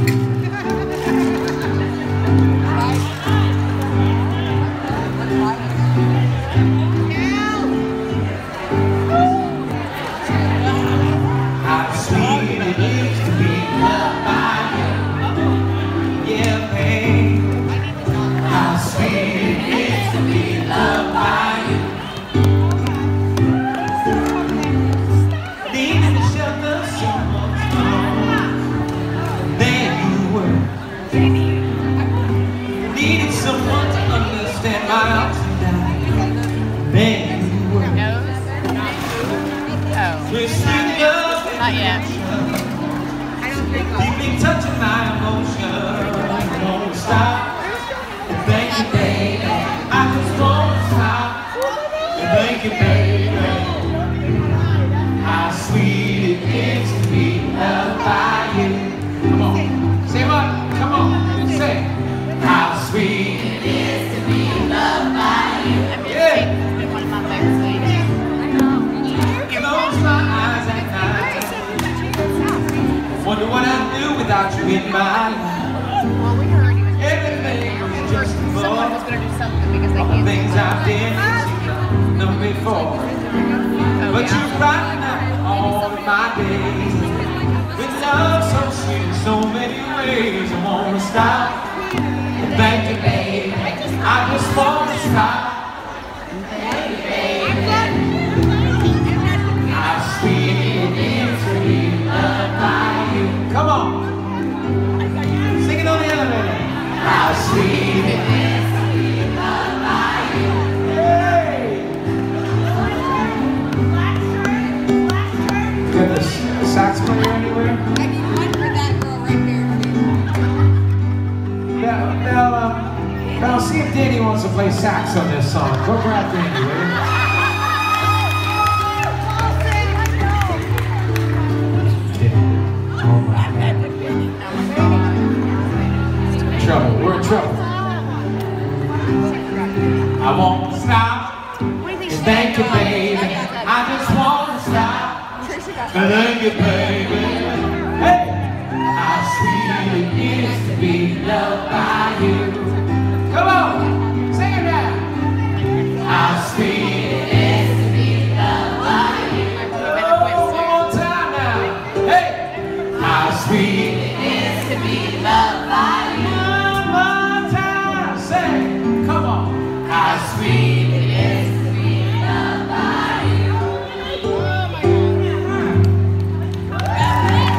How understand my ups and downs than you were. With sweet love and not yet. Deeply touching my emotions. Won't stop. Thank you, baby. I just won't stop. Thank you, baby. What I'd do without you in my life. Well, we heard he was Everything is just a someone was going to do something because they All the things I've done and done before. Oh, But you brighten up all of my days. With love so sweet in so many ways. I wanna stop. Thank you, baby. I just wanna stop. Player anywhere? Now, now, uh, now see if Danny wants to play sax on this song. Go grab Danny, will you? My God. Trouble. We're in trouble. I won't stop. And thank you, baby. And thank you, baby. Hey! Sweet it